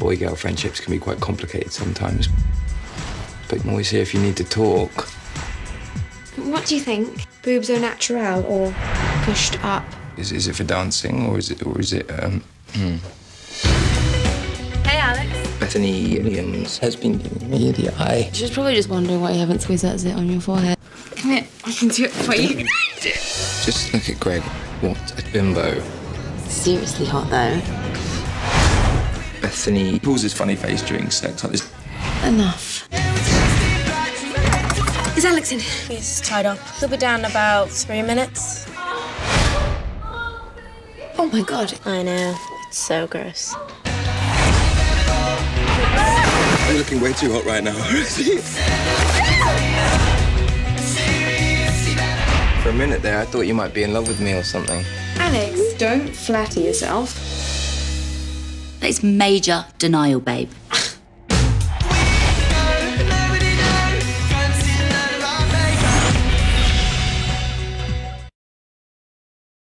Boy girl friendships can be quite complicated sometimes. But I'm always here if you need to talk. What do you think? Boobs are natural or pushed up? Is, is it for dancing or is it or is it um hmm. Hey, Alex. Bethany Williams has been giving me the eye. She's probably just wondering why you haven't squeezed that zit on your forehead. Come here. I can do it for you. Just look at Greg. What a bimbo. Seriously hot though. Bethany pulls his funny face during sex like this. Enough. Is Alex in? He's tied up. He'll be down in about three minutes. Oh my god. I know. It's so gross. You're looking way too hot right now. For a minute there, I thought you might be in love with me or something. Alex, don't flatter yourself. That is major denial, babe.